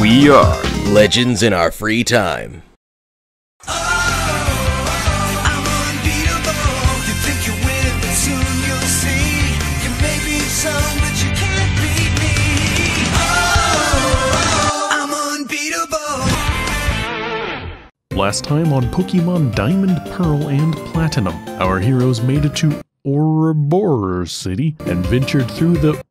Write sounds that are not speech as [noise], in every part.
We are legends in our free time. Last time on Pokemon Diamond, Pearl, and Platinum, our heroes made it to Ouroboros City and ventured through the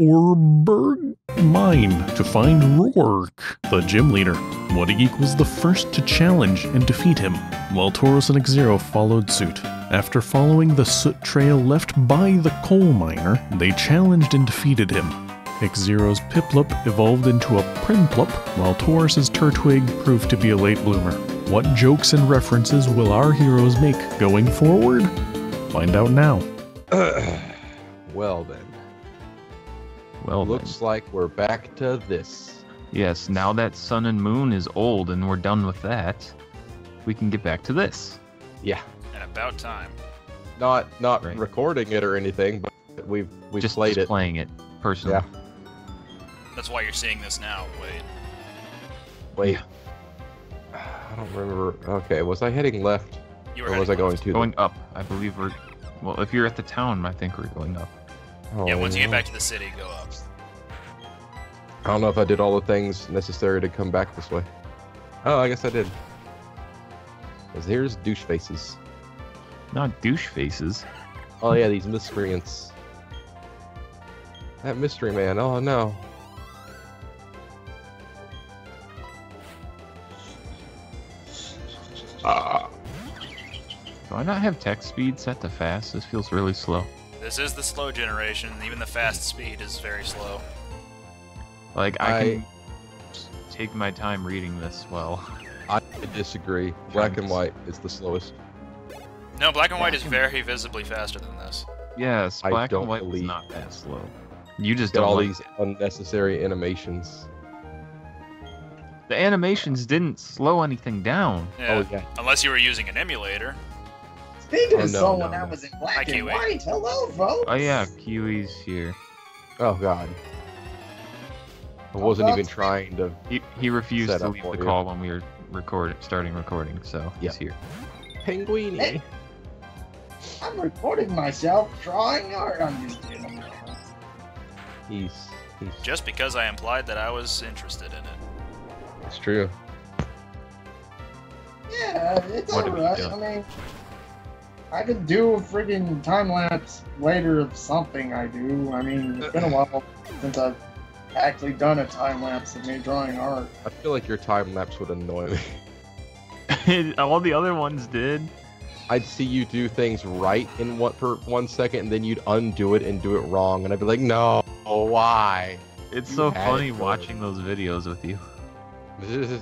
Oreburgh mine to find Roark, the gym leader. Whatageek was the first to challenge and defeat him, while Torus and Xero followed suit. After following the soot trail left by the coal miner, they challenged and defeated him. Xero's Piplup evolved into a Prinplup, while Torus's Turtwig proved to be a late bloomer. What jokes and references will our heroes make going forward? Find out now. [clears throat] well then, Well, looks like we're back to this. yes. Now that Sun and Moon is old and we're done with that, we can get back to this. Yeah, And about time. not not Right. recording it or anything, but we've we've just played just it. playing it personally. Yeah. That's why you're seeing this now. Wait. Wait, I don't remember. Okay, was I heading left You were or was I going left. to? Going up, I believe we're. Well, if you're at the town, I think we're going up. The... Oh, Yeah, once you get back to the city, go up. I don't know if I did all the things necessary to come back this way. Oh, I guess I did. Cause here's douche faces. Not douche faces. Oh yeah, these miscreants. That mystery man. Oh no. Ah. Do I not have text speed set to fast? This feels really slow. This is the slow generation. Even the fast speed is very slow. Like I, I- can take my time reading this well. I disagree. [laughs] Black and white is the slowest. No, black and white is very visibly faster than this. Yes, I black don't and white was believe not that slow. You just Got don't all like these unnecessary animations. The animations didn't slow anything down. Yeah. Oh yeah. Unless you were using an emulator. Speaking Oh, of no, someone no, that no. was in Hi, black and Kiwi. white, hello, folks. Oh yeah, Kiwi's here. Oh god. I Oh, wasn't even God. trying to. He he refused Set to up leave for the you. call when we were recording, starting recording, so he's Yeah. here. Penguini. Hey. I'm recording myself drawing art. I'm just kidding. He's he's. Just because I implied that I was interested in it. It's true. Yeah, it's What have you alright. I mean, I could do a friggin' time lapse later of something I do. I mean, it's been a [laughs] while since I've actually done a time lapse of me drawing art. I feel like your time lapse would annoy me. [laughs] All the other ones did. I'd see you do things right in one per one second, and then you'd undo it and do it wrong, and I'd be like, no, why? It's You so funny it watching those videos with you. [laughs]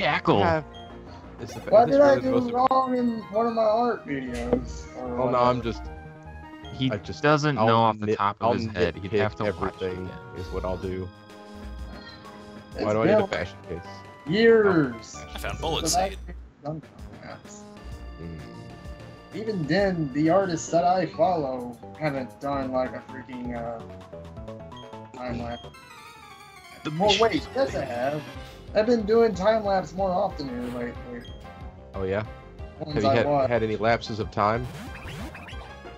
Tackle. Yeah. Is the- What is this did I do wrong in one of my art videos? Oh no. I'm just. He I just doesn't I'll know off the nit- top of I'll his head. He'd have to watch everything. again. Is what I'll do. It's Why do I need a fashion case? years. I found bullet seed. done time lapse. Hmm. Even then, the artists that I follow haven't done like a freaking uh, time lapse. The Well, wait, yes, I have. I've been doing time lapse more often here lately. Oh yeah. Ones Have you I had, watch. had any lapses of time?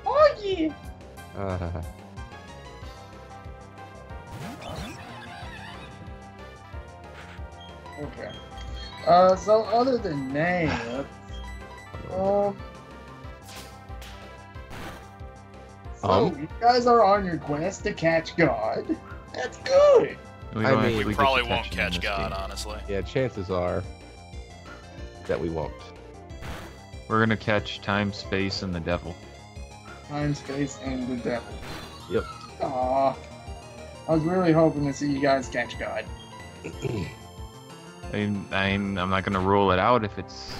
Oh yeah. Uh, Okay. Uh, so other than that, [sighs] um. So Um? you guys are on your quest to catch God. That's good. We I mean- actually We probably won't catch God, game. honestly. yeah, chances are that we won't. We're gonna catch time, space, and the devil. Time, space, and the devil. Yep. Aw. I was really hoping to see you guys catch God. [clears throat] I mean, I'm, I'm not gonna rule it out if it's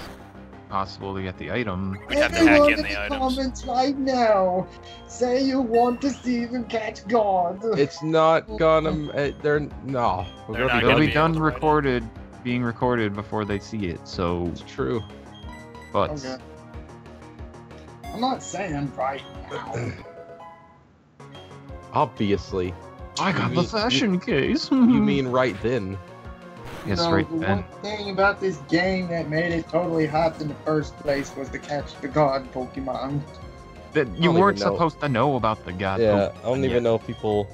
possible to get the item. We'd have to hack Everyone in in the the items. comments right now. Say you want to see them catch God. It's not gonna. uh, They're no. We're They're gonna not be It'll gonna be be able done to it. recorded, being recorded before they see it. So, It's true. but Okay. I'm not saying right now. [clears throat] Obviously. I You got mean- the fashion case. You mean right then? Yes, no, right the then. one thing about this game that made it totally hot in the first place was to catch the god Pokemon. That you weren't even know. supposed to know about the god. yeah, Pokemon I don't yet. even know if people.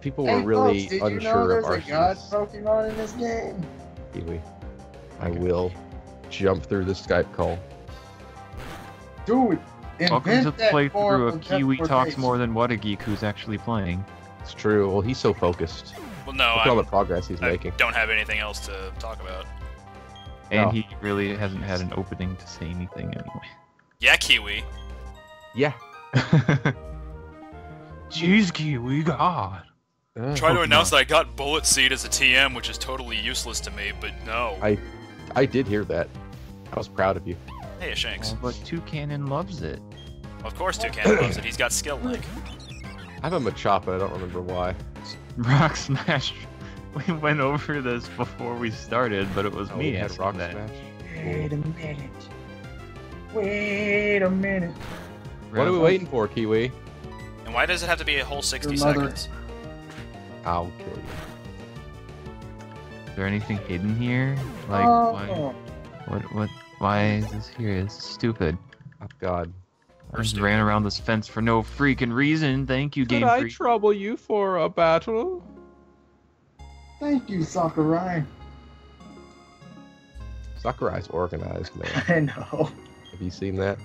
People Hey, were really folks, did you know unsure of there's a god Pokemon in this game? Kiwi. I will jump through the Skype call. Dude, Welcome invent to that the form playthrough of Kiwi talks more than what a geek who's actually playing. It's true. Well, he's so focused. Well, no, Look at all the progress he's I making. don't have anything else to talk about. And No. he really hasn't had an opening to say anything anyway. Yeah, Kiwi. Yeah. [laughs] Jeez, Kiwi, God. Uh, Try to Pokemon. announce that I got Bullet Seed as a TM, which is totally useless to me, but no. I- I did hear that. I was proud of you. Hey, Shanks. Oh, but Toucannon loves it. Of course Toucan loves it. He's got skill link. I have a Machop, I don't remember why. [laughs] Rock Smash. We went over this before we started, but it was Oh, we me had asking Rock that. Smash. Wait a minute. Wait a minute. What are we waiting for, Kiwi? And why does it have to be a whole 60 seconds? I'll kill you. Is there anything hidden here? Like, oh. why, oh, what, what, why is this here? It's stupid. Oh God. I just ran around this fence for no freaking reason. Thank you, Game Freak. trouble you for a battle? thank you, Sakurai. Sakurai's organized, man. [laughs] I know. Have you seen that?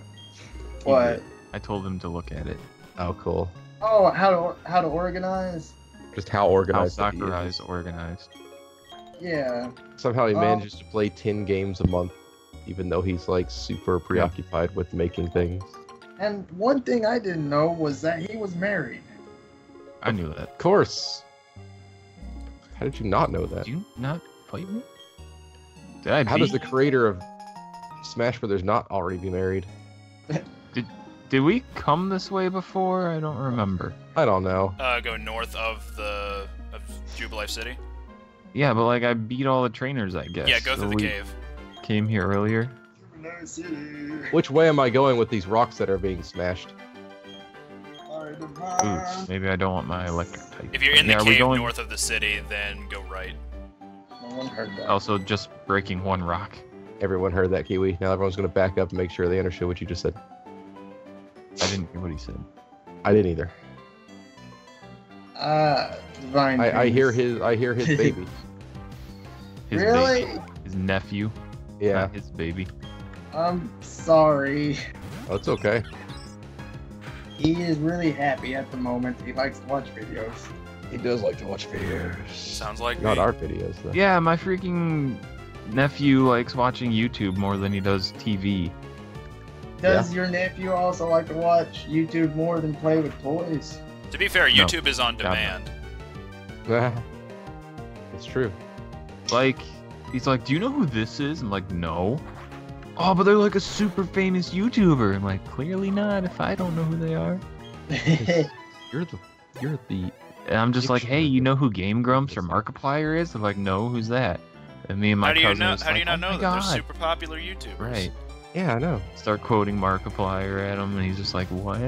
What? I told him to look at it. Oh, cool. Oh, how to how to organize? Just how How organized that he Sakurai is. is organized. Yeah. Somehow he Oh. manages to play 10 games a month, even though he's like super preoccupied with making things. And one thing I didn't know was that he was married. I knew that. Of course. How did you not know that? Did you not fight me? Did I How beat does the you? creator of Smash Brothers not already be married? Did we come this way before? I don't remember. I don't know. Uh, go north of the of Jubilife City. Yeah, but like I beat all the trainers, I guess. Yeah, go so through the we cave. Came here earlier. Which way am I going with these rocks that are being smashed? Ooh, maybe I don't want my electric type. If you're in the yeah, are cave going north of the city, then go right. No one heard that. also just breaking one rock? Everyone heard that, Kiwi. Now everyone's going to back up and make sure they understood what you just said. I didn't hear what he said. I didn't either. Ah, divine. I, I hear his. I hear his [laughs] baby. His Really? baby, his nephew, Yeah, not his baby. I'm sorry. That's okay. He is really happy at the moment. He likes to watch videos. He does like to watch videos. Sounds like Not me. our videos though. Yeah, my freaking nephew likes watching YouTube more than he does TV. Does your nephew also like to watch YouTube more than play with toys? To be fair, No. YouTube is on God, no. demand. it's true. Like, he's like, "Do you know who this is?" I'm like, "No." Oh, but they're like a super famous YouTuber. I'm like, clearly not. If I don't know who they are, [laughs] You're the. You're the. and I'm just like, "Hey, you know who Game Grumps or Markiplier is?" They're like, "No, who's that?" And me and my How do you cousin know? was How do you not "Oh know that? God." They're super popular YouTubers. Right. Yeah, I know. Start quoting Markiplier at him, and he's just like, "What?"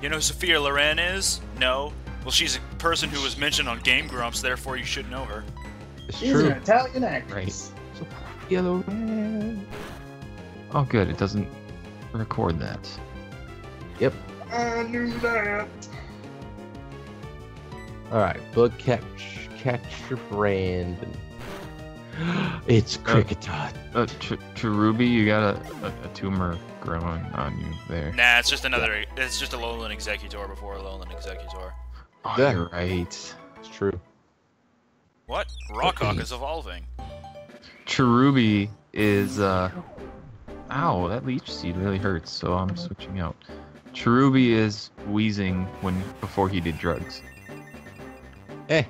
You know who Sophia Loren is? No. Well, she's a person who was mentioned on Game Grumps, therefore you should know her. It's She's true. an Italian actress. Yellow red. Oh, good. It doesn't record that. Yep. I knew that. All right, bug catch, catch your Brandon. [gasps] It's Kricketot. Uh, Ch- Cherubi, you got a, a, a tumor growing on you there. Nah, it's just another. It's just a Lowland Executor before a Lowland Executor. Oh, Yeah. you're right. It's true. What? Rawk Hawk is evolving. Cherubi is, uh... Ow, that leech seed really hurts, so I'm switching out. Cherubi is wheezing when before he did drugs. Eh.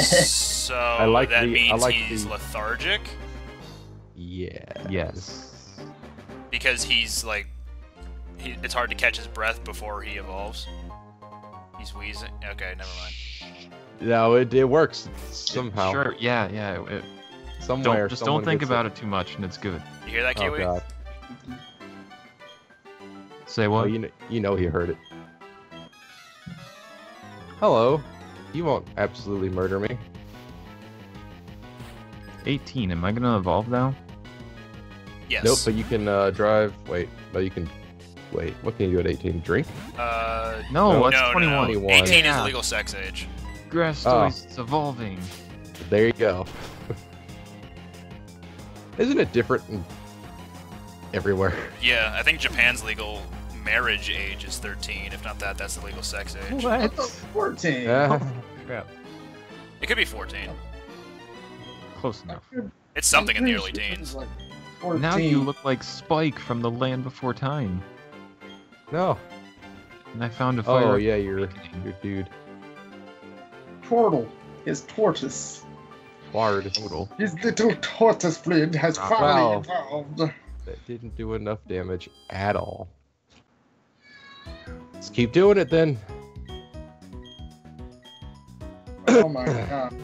so I like that the- I means like he's the- lethargic Yeah. Yes. because he's like, he, it's hard to catch his breath before he evolves. He's wheezing. Okay, never mind. No, it, it works somehow. Sure, yeah, yeah. It, Somewhere. don't, just don't think about it too much, and it's good. You hear that, Oh Kiwi? god. Say Oh, you know, you know he heard it. Hello. You won't absolutely murder me. 18. Am I gonna evolve now? Yes. Nope, but you can uh, drive. Wait, no, you can. Wait, what can you do at 18? Drink? Uh, No, No, that's no, 21. no, 21. 18 is Yeah. the legal sex age. Grastoise is evolving. There you go. Isn't it different everywhere? [laughs] Yeah, I think Japan's legal marriage age is 13. If not that, that's the legal sex age. What the 14? Ah, It could be 14. Close enough. It's something in the early pretty sure it's teens. like Now you look like Spike from the Land Before Time. no. And I found a fire. Oh yeah, you're your dude. Turtle. His tortoise. Bard. Total. His little tortoise fluid has Ah, finally wow. evolved. That didn't do enough damage at all. Let's keep doing it then. Oh my [coughs] god.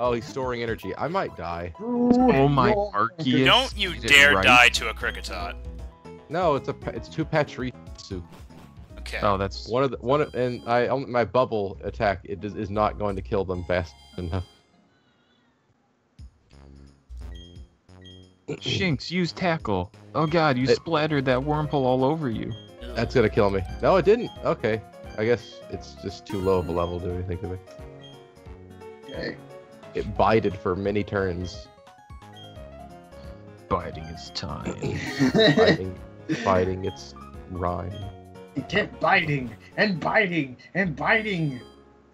Oh, he's storing energy. I might die. Oh my Your- Arceus. Don't you dare right. die to a Kricketot. No, it's a it's two Pachirisu. Okay. Oh, that's One of the one of, and I um, my bubble attack it is, is not going to kill them fast enough. Shinx. Use tackle. Oh god, you It- splattered that wormhole all over you. That's gonna kill me. No, it didn't. Okay, I guess it's just too low of a level to do anything to me. Okay. It bided for many turns, Biding its time. [laughs] fighting, fighting its rhyme. It kept biting and biting and biting.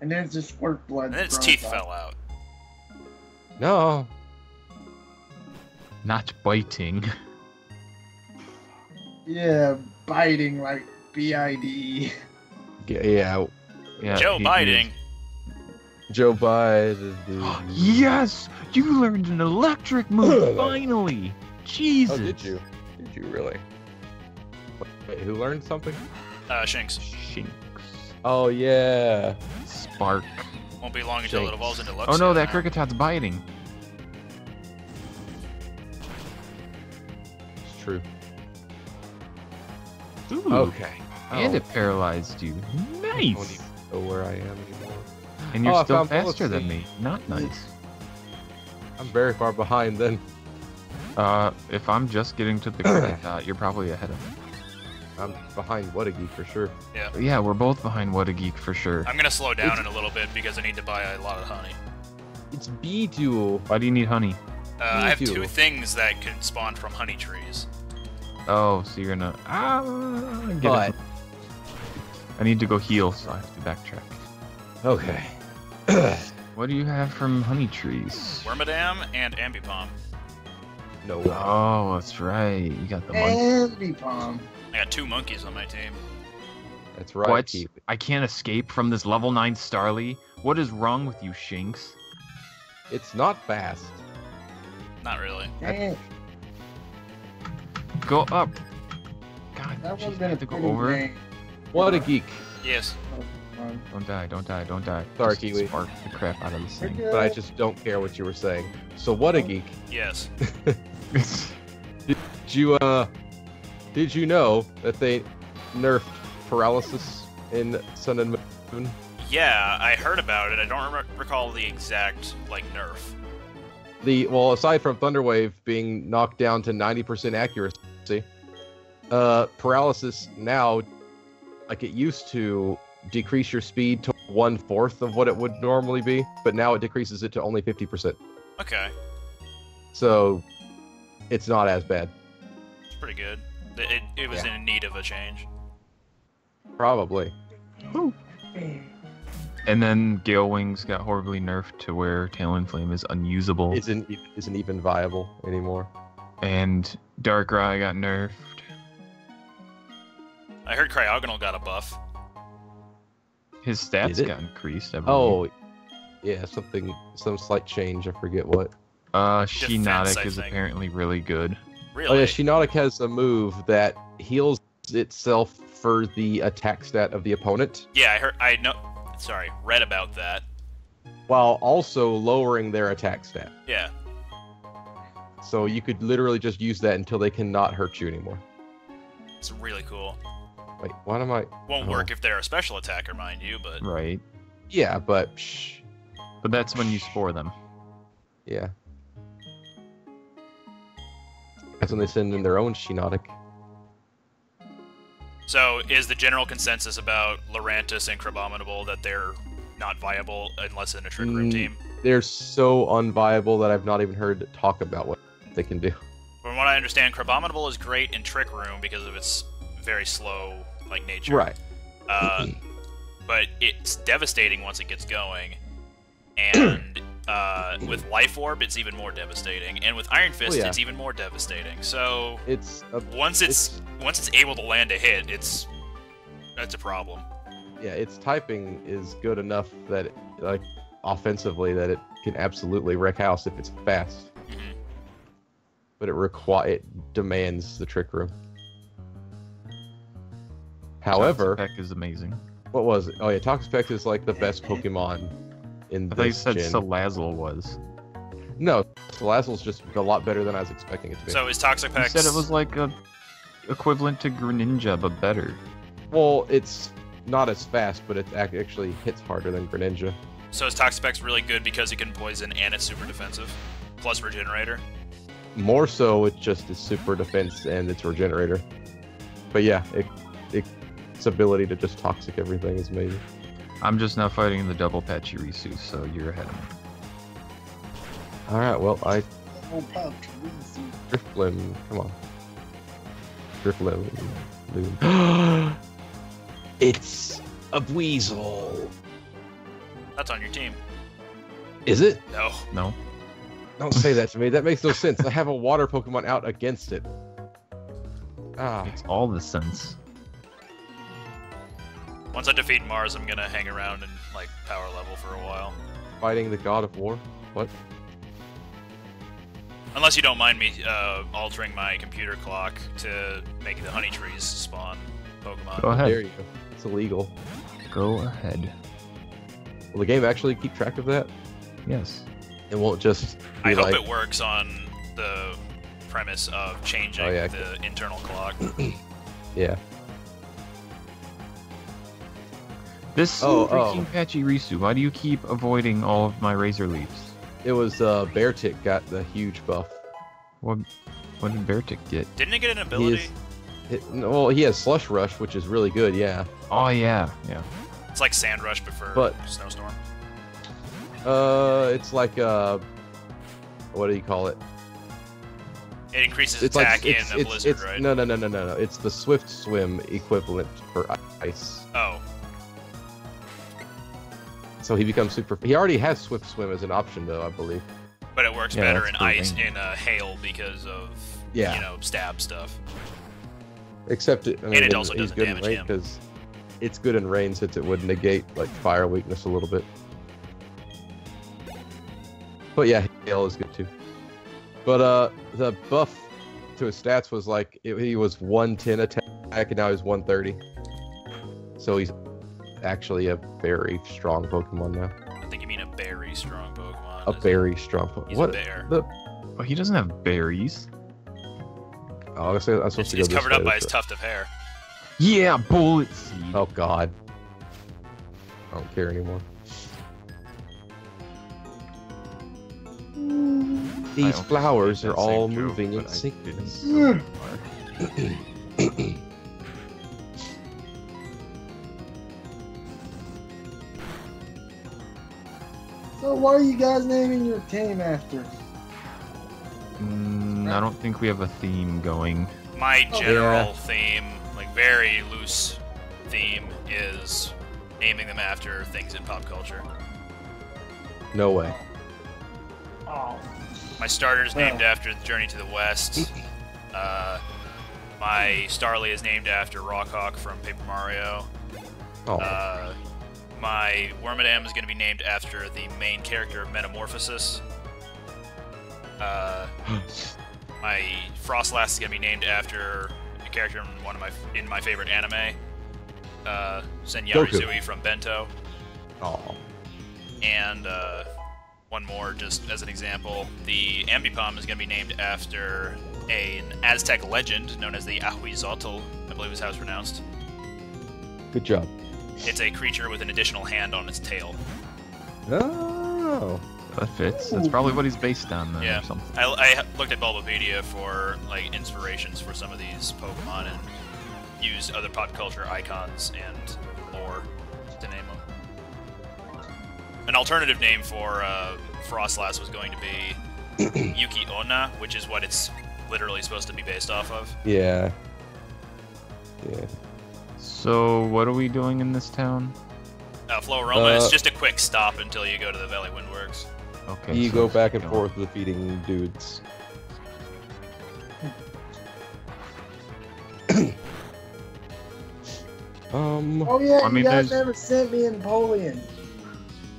And then it just squirt blood. And then its teeth out. fell out. No, Not biting. Yeah, biting like B I D. yeah, Yeah, Joe he biting. Joe Biden. [gasps] yes, you learned an electric move [laughs] finally. Jesus. Oh, did you? Did you really? Wait, who learned something? Uh, Shinx. Shinx. Oh yeah. Spark. Won't be long until it evolves into Luxio. Oh no, that now. Kricketot's biting. True. Ooh. Okay. And Oh, it paralyzed you. Nice. I don't even know where I am anymore. And you're Oh, still faster than me. Not nice. I'm very far behind then. Uh, if I'm just getting to the Kricketot, [clears throat] you're probably ahead of me. I'm behind What a Geek for sure. Yeah, Yeah, we're both behind What a Geek for sure. I'm gonna slow down It's- in a little bit because I need to buy a lot of honey. It's B duel. Why do you need honey? Uh, I have Me two things that can spawn from honey trees. Oh, so you're gonna ah get But it. I need to go heal, so I have to backtrack. okay. [clears throat] What do you have from honey trees? Wormadam and Ambipom. no. Oh, that's right. You got the monkey. And palm. I got two monkeys on my team. That's right. What? Keep. I can't escape from this level 9 Starly? What is wrong with you, Shinx? It's not fast. Not really. Dang, Go up. God, that would jeez, have I been a have to go over. game. What a geek. Yes. Don't die, don't die, don't die. Sorry, Just Kiwi. Spark the crap out of this thing. But I just don't care what you were saying. So what a geek. [laughs] Yes. Did you uh did you know that they nerfed paralysis in Sun and Moon? Yeah, I heard about it. I don't re- recall the exact like nerf. The well, aside from Thunderwave being knocked down to 90% accuracy, uh paralysis now like it used to decrease your speed to one fourth of what it would normally be, but now it decreases it to only 50%. Okay, So it's not as bad. it's pretty good. It, it, it was Yeah. in need of a change. Probably. And then Gale Wings got horribly nerfed to where Talonflame is unusable. Isn't e- isn't even viable anymore. And Darkrai got nerfed. I heard Cryogonal got a buff. His stats got increased, I believe. Oh, yeah, something, some slight change. I forget what. Uh, Defense, Shiinotic is think. apparently really good. Really? Oh yeah, Shiinotic has a move that heals itself for the attack stat of the opponent, Yeah, I heard. I know. Sorry, read about that. while also lowering their attack stat. Yeah. So you could literally just use that until they cannot hurt you anymore. It's really cool. Wait, what am I? Won't Oh. work if they're a special attacker, mind you, but Right. Yeah, but psh, But that's when you spore them. yeah. That's when they send in their own Shiinotic. So, is the general consensus about Lurantis and Crabominable that they're not viable unless in a Trick Room Mm. team? They're so unviable that I've not even heard talk about what they can do. From what I understand, Crabominable is great in Trick Room because of its very slow like nature. Right. Uh, [clears throat] but it's devastating once it gets going, and uh, with Life Orb, it's even more devastating, and with Iron Fist, yeah. it's even more devastating. So It's a, once it's, once it's able to land a hit, it's that's a problem. yeah, its typing is good enough that it, like offensively that it can absolutely wreck house if it's fast. Mhm. But it require it demands the trick room. However, Peck is amazing. what was it? Oh yeah, Toxapex is like the best Pokemon in I thought you said gen. Salazzle was. No, Salazzle's just a lot better than I was expecting it to be. So is You Toxapex? said it was like a equivalent to Greninja, but better. well, it's not as fast, but it actually hits harder than Greninja. So his Toxic Packs is Toxapex really good because it can poison and it's super defensive, plus regenerator? More so, it just is super defense and its regenerator. But yeah, it, it, its ability to just toxic everything is amazing. I'm just now fighting the double Pachirisu, so you're ahead of me. All right, well, I pouch, Reezy. Drifblim, come on, Drifblim, Loon. [gasps] it's a Weasel. That's on your team. Is it? No. No? Don't say that to me. That makes no [laughs] sense. I have a water Pokemon out against it. Ah, Makes all the sense. Once I defeat Mars, I'm gonna hang around and like power level for a while. fighting the God of War. What? Unless you don't mind me uh, altering my computer clock to make the honey trees spawn Pokemon. Go ahead. There ahead. you go. It's illegal. Go ahead. Will the game actually keep track of that? Yes. It won't just be I hope like, it works on the premise of changing Oh, yeah. the internal clock. [clears throat] yeah. This Oh, freaking oh. Pachirisu, why do you keep avoiding all of my Razor Leaves? It was uh, Beartic got the huge buff. What, what did Beartic get? Didn't it get an He ability? is, it, well, he has Slush Rush, which is really good. Yeah. Oh, yeah, yeah. It's like Sand Rush, but for But- Snowstorm. Uh, it's like uh, what do you call it? It increases It's attack like it's, in a it's, blizzard, it's right? no no no no no no. It's the Swift Swim equivalent for ice. Oh, So he becomes super. He already has Swift Swim as an option, though, I believe. but it works Yeah, better in ice range. in uh, hail because of Yeah. you know stab stuff. Except it, I mean, it also he's doesn't good in damage rain him. because it's good in rain since it would negate like fire weakness a little bit. But yeah, hail is good too. But uh, the buff to his stats was like it, he was 110 attack and now he's 130. So he's actually a very strong Pokemon now. I think you mean a very strong Pokemon. A isn't it? very strong Pokemon. He's What? a bear. The, Oh, he doesn't have berries. oh, I was I'm supposed It's, to go it's this covered way, up by his right. tuft of hair. Yeah, bullet seed. Oh God. I don't care anymore. These flowers are all joke, moving in but I sequence. [clears throat] [clears throat] [clears throat] didn't so far. So what are you guys naming your team after? Mm, I don't think we have a theme going. My Oh. general Yeah. theme, like very loose theme, is naming them after things in pop culture. No way. Oh, My starter's Well. named after Journey to the West. [laughs] Uh, my Starly is named after Rawk Hawk from Paper Mario. Oh, Uh, my Wormadam is going to be named after the main character of Metamorphosis. Uh, my Froslass is going to be named after a character in one of my in my favorite anime, uh, Zui from Bento, oh. and uh, one more just as an example. The Ambipom is going to be named after an Aztec legend known as the Ahuizotl, I believe is how it's pronounced. Good job. It's a creature with an additional hand on its tail. Oh. That fits. That's probably what he's based on, then, Yeah. or something. I, I looked at Bulbapedia for like inspirations for some of these Pokemon and used other pop culture icons and lore to name them. An alternative name for uh, Froslass was going to be [clears throat] Yuki Onna, which is what it's literally supposed to be based off of. Yeah. Yeah. So, what are we doing in this town? Uh, Floaroma is Uh, just a quick stop until you go to the Valley Windworks. Okay. you so go back and going- forth defeating dudes. [coughs] um. Oh yeah, I mean, you guys there's- never sent me Napoleon.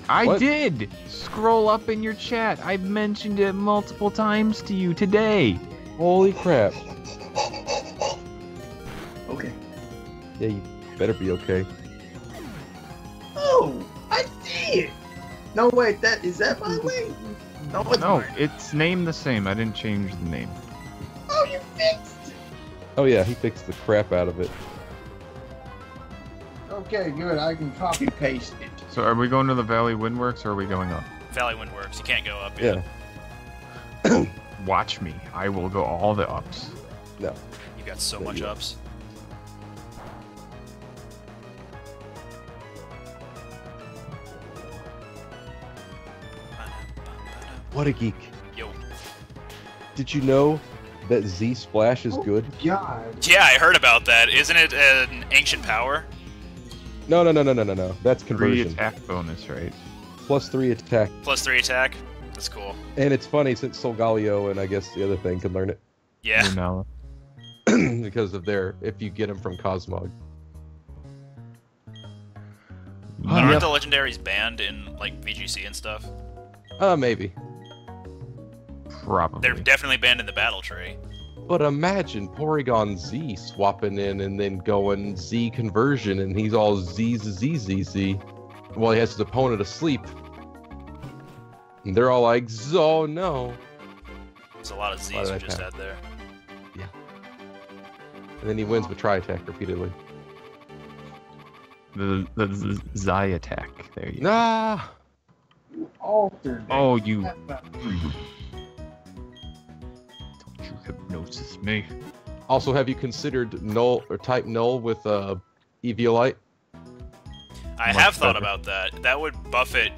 I What? did! Scroll up in your chat. I've mentioned it multiple times to you today. Holy crap. Okay. Yeah, you better be okay. Oh, I see it. No wait, that is that my way? No, it's No, mine. it's named the same. I didn't change the name. Oh, you fixed. it. Oh yeah, he fixed the crap out of it. Okay, good. I can copy paste it. So, are we going to the Valley Windworks or are we going up? Valley Windworks, you can't go up yet. Yeah. Watch me. I will go all the ups. No. You got so Yeah, much yeah. ups. What a geek. Yo. Did you know that Z Splash is good? God. Yeah, I heard about that. Isn't it an ancient power? No, no, no, no, no, no, no. That's conversion. Three conversion. attack bonus, right? Plus three attack. Plus three attack? That's cool. And it's funny since Solgaleo and I guess the other thing can learn it Yeah. Lunala. [clears throat] because of their if you get them from Cosmog. Aren't Yep. the legendaries banned in like VGC and stuff? Uh, maybe. Probably. They're definitely banned in the battle tree. But imagine Porygon Z swapping in and then going Z conversion, and he's all Z Z Z Z Z, while he has his opponent asleep. And they're all like, "Oh no!" There's a lot of Z's did I we just tap? had there. Yeah. And then he wins with Tri Attack repeatedly. the the Z- Zai attack. There you go. Nah. Altered. Oh, you. Don't you hypnosis me. Also, have you considered null or type null with uh, Eviolite? I Much have thought better. about that. That would buff it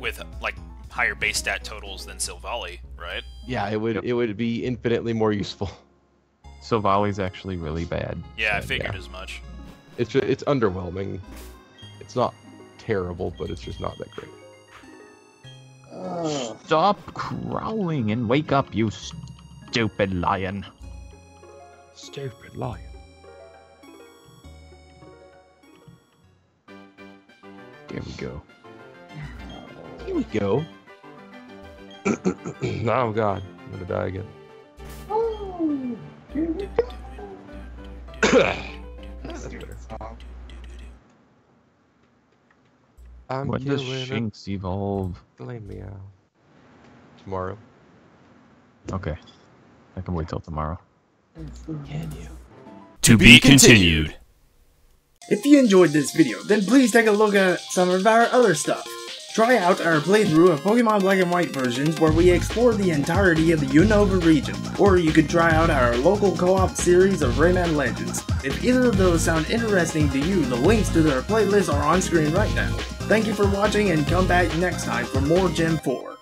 with like higher base stat totals than Silvally, right? Yeah, it would. Yep. It would be infinitely more useful. [laughs] Silvally's actually really bad. Yeah, I so, figured as much. It's ju- it's underwhelming. It's not terrible, but it's just not that great. Ugh. Stop crawling and wake up, you stupid lion. Stupid lion. There we go. Here we go. [clears throat] oh god, I'm gonna die again. Oh, here we go. That's [coughs] better. I'm when does killing a Shinx evolve? flame meow. Tomorrow. Okay. I can wait till tomorrow. Can you? To be continued. If you enjoyed this video, then please take a look at some of our other stuff. Try out our playthrough of Pokemon Black and White versions where we explore the entirety of the Unova region, or you could try out our local co-op series of Rayman Legends. If either of those sound interesting to you, the links to their playlists are on screen right now. Thank you for watching and come back next time for more Gen 4.